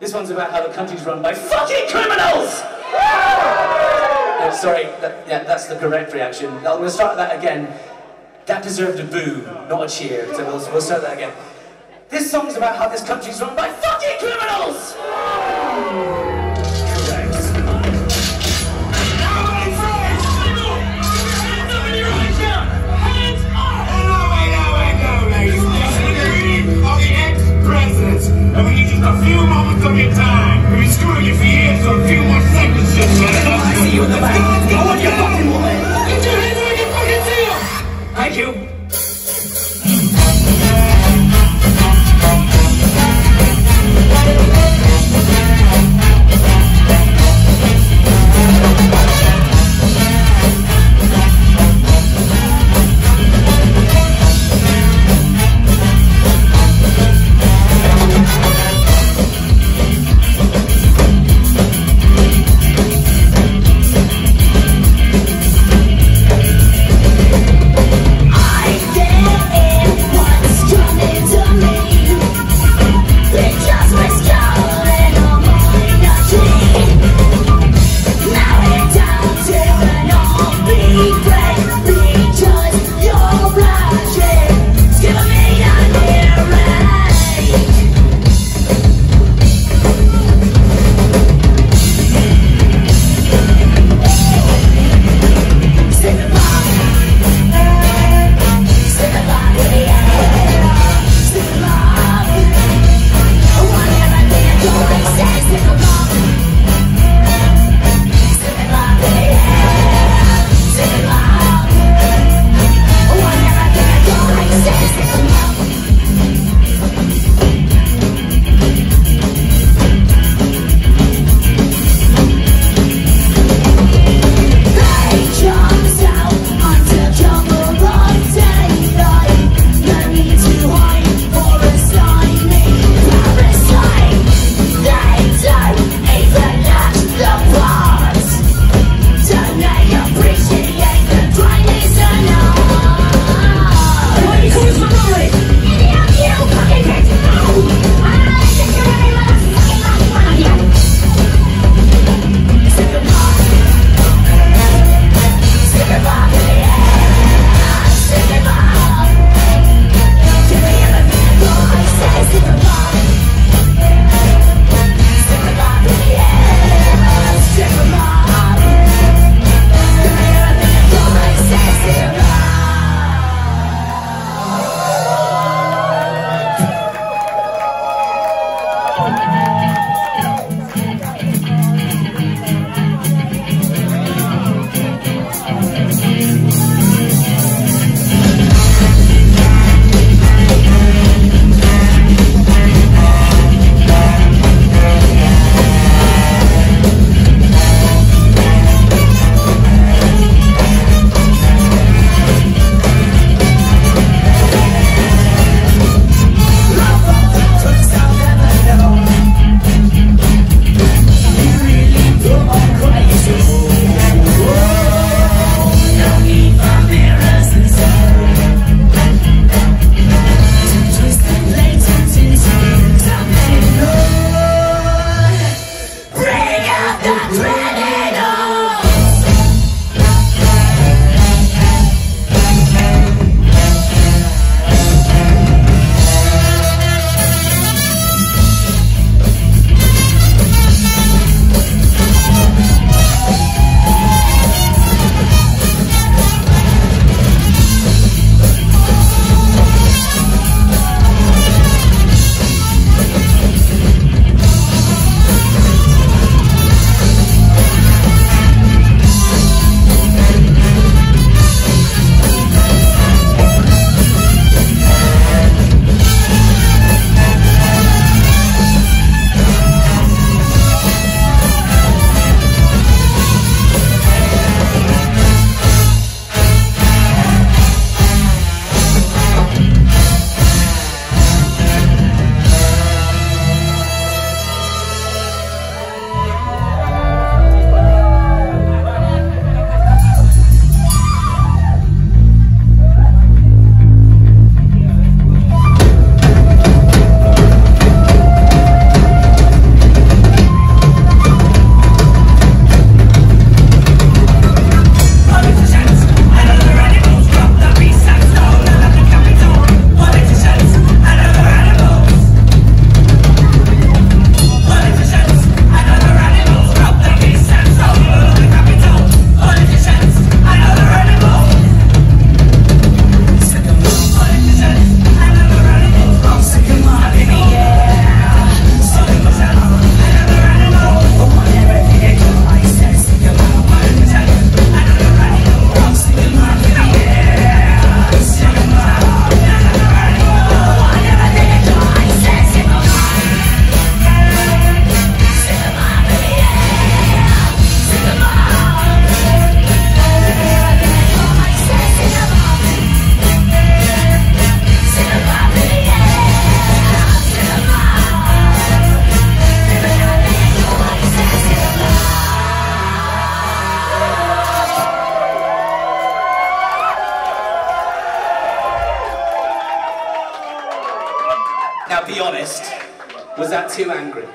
This one's about how the country's run by fucking criminals! Yeah, sorry, that, yeah, that's the correct reaction. I'm going to start that again. That deserved a boo, not a cheer. So we'll, we'll start that again. This song's about how this country's run by fucking criminals! And the Now be honest, was that too angry?